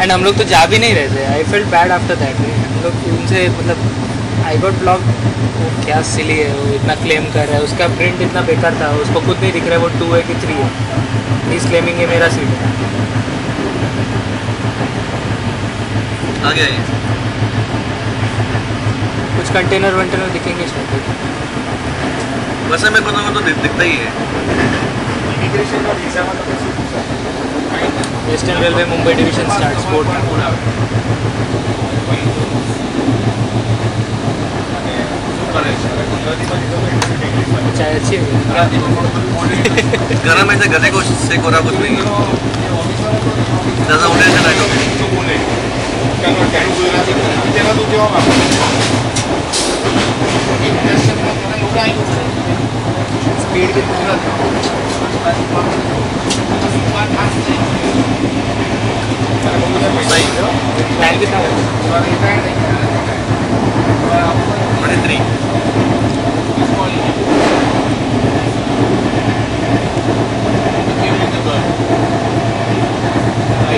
And हम लोग तो जा भी नहीं रहे थे। I felt bad after that हम लोग उनसे मतलब आई गॉट ब्लॉक वो क्या सिली है वो इतना क्लेम कर रहा है। उसका प्रिंट इतना बेकार था। उसको खुद नहीं दिख रहा है वो टू है कि थ्री है। प्लीज़ क्लेमिंग है मेरा सीट है। आ गया कुछ कंटेनर वंटेनर दिखेंगे शायद वैसे मेरे को तो, तो दिखता ही है। Western railway Mumbai division start sport चाय अच्छी है। गरम ऐसे गधे को सेक हो रहा कुछ नहीं। जैसा उन्हें ऐसे बैठो। स्पीड कितना सही टाइम कितना ट्वेंटी थ्री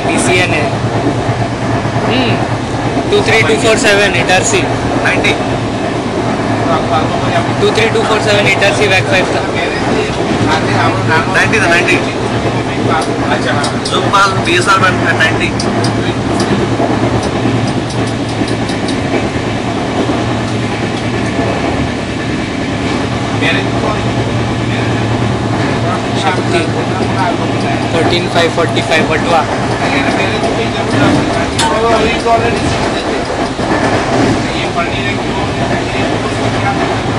टी है three two four seven hitter C ninety two three two four seven hitter C back five था नाइन्टी था नाइन्टी जो पास बी एस आर में नाइन्टी शक्ति। थर्टीन फाइव फोर्टी फाइव बटवा।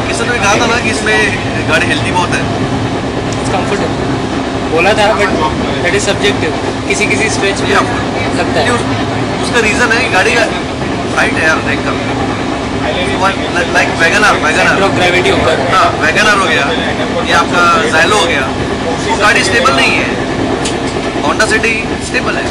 किसी ने कहा था ना कि इसमें गाड़ी हेल्दी बहुत है। कंफर्टेबल बोला था बट दैट इज़ सब्जेक्टिव किसी किसी स्ट्रेच में. लगता है। उसका रीजन है गाड़ी का हाइट है यार देख कर लाइक वैगनर वैगनर ग्रेविटी ऊपर हाँ वैगनर हो गया। ये आपका जैलो हो गया। वो गाड़ी स्टेबल नहीं है। होंडा सिटी स्टेबल है।